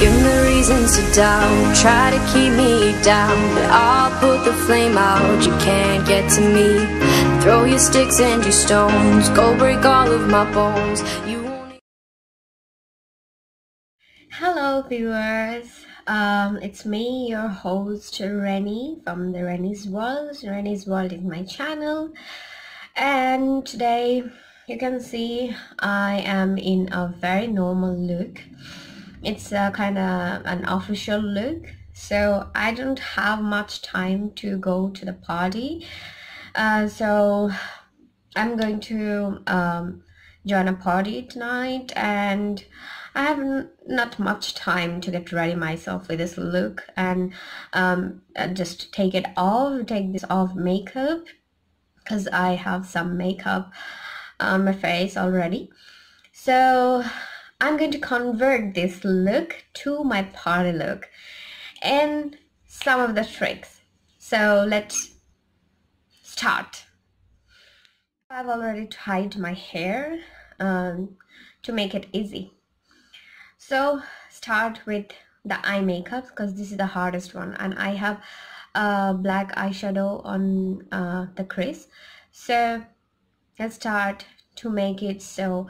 Give me reasons to doubt, try to keep me down. But I'll put the flame out, you can't get to me. Throw your sticks and your stones, go break all of my bones. You won't. Hello viewers, um, it's me, your host Reni from the Reniz World. Reniz World is my channel and today you can see I am in a very normal look it's a kind of an official look so I don't have much time to go to the party uh, so I'm going to um, join a party tonight and I have not much time to get ready myself with this look and um, just take it off, take this off makeup because I have some makeup on my face already. So I'm going to convert this look to my party look and some of the tricks. So let's start. I've already tied my hair um, to make it easy. So start with the eye makeup because this is the hardest one and I have a black eyeshadow on uh, the crease. So let's start to make it so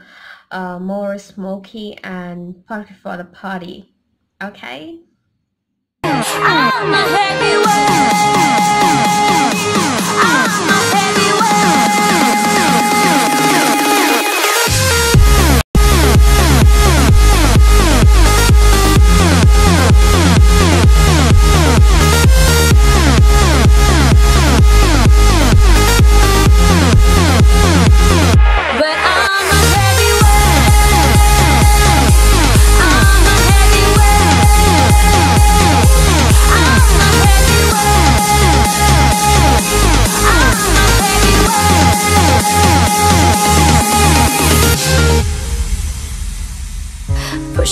uh, more smoky and perfect for the party. Okay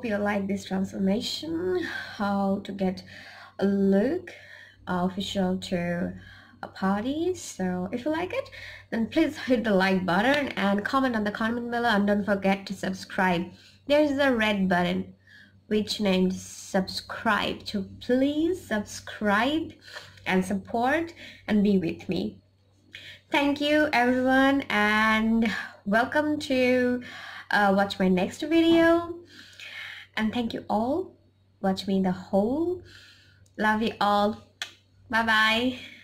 hope you like this transformation how to get a look official to a party. So if you like it then please hit the like button and comment on the comment below and don't forget to subscribe. There's a red button which named subscribe so please subscribe and support and be with me. Thank you everyone and welcome to uh, watch my next video and thank you all. Watch me the whole. Love you all. Bye bye